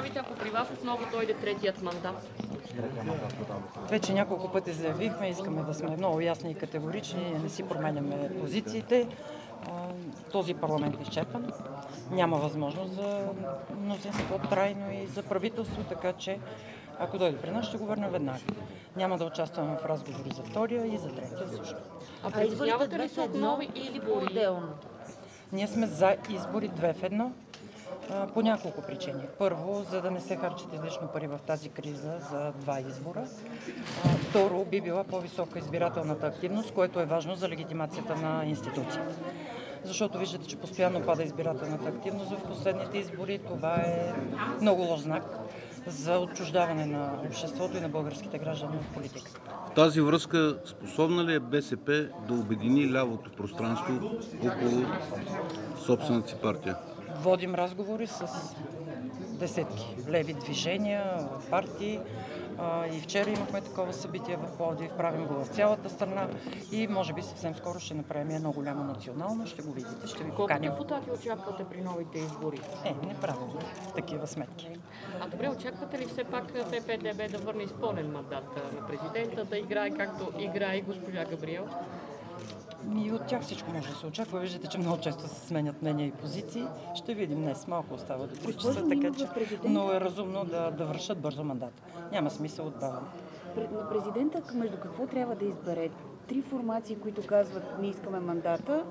направите, ако при вас отново дойде третият мандат? Вече няколко пъти заявихме, искаме да сме много ясни и категорични, не си променяме позициите. Този парламент е изчерпан. Няма възможност за мнозинство трайно и за правителство, така че ако дойде при нас, ще го върнем веднага. Няма да участваме в разговори за втория и за третия също. А притеснявате ли в се от едно нови или по-отделно? Ние сме за избори две в едно по няколко причини. Първо, за да не се харчат излишно пари в тази криза за два избора. Второ, би била по-висока избирателната активност, което е важно за легитимацията на институция. Защото виждате, че постоянно пада избирателната активност в последните избори. Това е много лош знак за отчуждаване на обществото и на българските граждани от политиката. В тази връзка способна ли е БСП да обедини лявото пространство около собствената си партия? Водим разговори с десетки леви движения, партии. И вчера имахме такова събитие в Пловдив, правим го в цялата страна и може би съвсем скоро ще направим едно голямо национално, ще го видите, ще ви Колко поканим. депутати очаквате при новите избори? Е, не правим такива сметки. А добре, очаквате ли все пак ППДБ да върне изпълнен мандат на президента, да играе както играе и госпожа Габриел? И от тях всичко може да се очаква. Виждате, че много често се сменят мнения и позиции. Ще видим днес. Малко остава до 3 Госпожо часа, така че много е разумно да, да вършат бързо мандата. Няма смисъл от баване. На президента между какво трябва да избере? Три формации, които казват не искаме мандата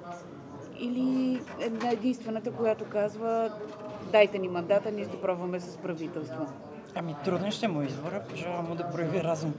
или една единствената, която казва дайте ни мандата, ние ще пробваме с правителство. Ами труден ще му е избора, пожелавам му да прояви разум.